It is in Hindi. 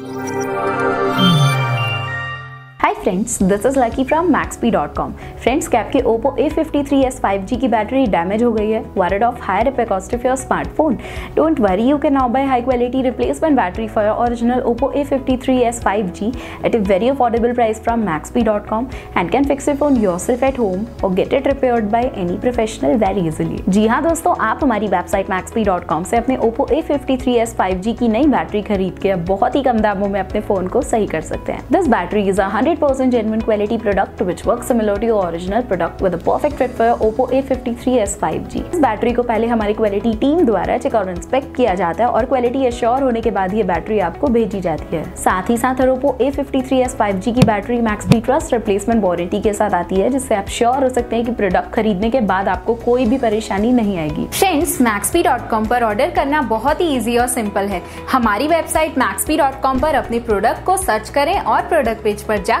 Thank you. Hi friends this is Lucky from maxp.com friends क्या आपके Oppo A53s 5G की बैटरी डैमेज हो गई है। Worried of high repair cost of your smartphone don't worry you can now buy high quality replacement battery for your original Oppo A53s 5G at a very affordable price from maxp.com and can fix your phone yourself at home or get it repaired by any professional very easily. जी हाँ दोस्तों, आप हमारी वेबसाइट maxp.com से अपने Oppo A53s 5G की नई बैटरी खरीद के बहुत ही कम दामों में अपने फ़ोन को सही कर सकते हैं। This battery is a 100% genuine quality product which works similar to your original product with a perfect fit for your Oppo A53s 5G. इस बैटरी को पहले हमारी क्वालिटी टीम द्वारा चेक और इंस्पेक्ट किया जाता है और क्वालिटी एश्योर होने के बाद ये बैटरी आपको भेजी जाती है। साथ ही साथ Oppo A53s 5G की battery Max B trust replacement warranty के साथ आती है, जिससे आप श्योर हो सकते हैं कि प्रोडक्ट खरीदने के बाद आपको कोई भी परेशानी नहीं आएगी। फ्रेंड्स मैक्सपी डॉट कॉम पर ऑर्डर करना बहुत ही इजी और सिंपल है। हमारी वेबसाइट मैक्सपी डॉट कॉम पर अपने प्रोडक्ट को सर्च करें और प्रोडक्ट पेज पर जा